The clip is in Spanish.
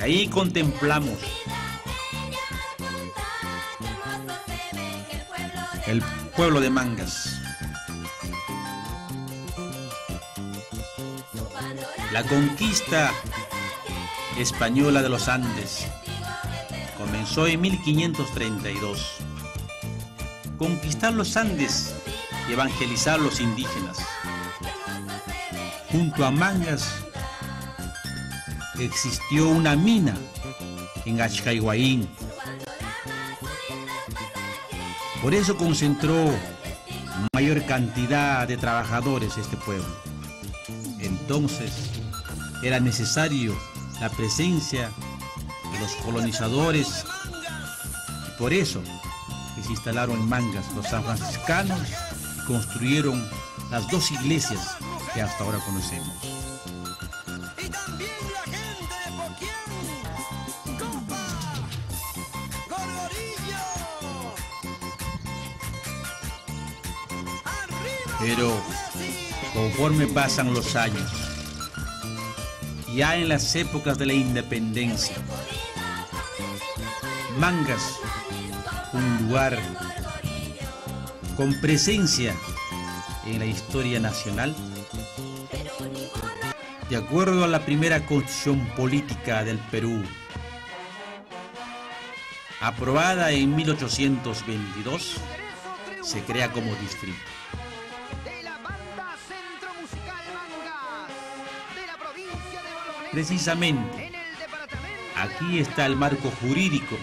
Ahí contemplamos el pueblo de Mangas. La conquista española de los Andes comenzó en 1532. Conquistar los Andes y evangelizar a los indígenas. Junto a Mangas existió una mina en Achcaihuaín. Por eso concentró mayor cantidad de trabajadores este pueblo. Entonces era necesario la presencia de los colonizadores y por eso se instalaron en Mangas los sanfranciscanos y construyeron las dos iglesias que hasta ahora conocemos. Pero conforme pasan los años, ya en las épocas de la independencia, Mangas, un lugar con presencia en la historia nacional, de acuerdo a la primera constitución política del Perú, aprobada en 1822, se crea como distrito. Precisamente, aquí está el marco jurídico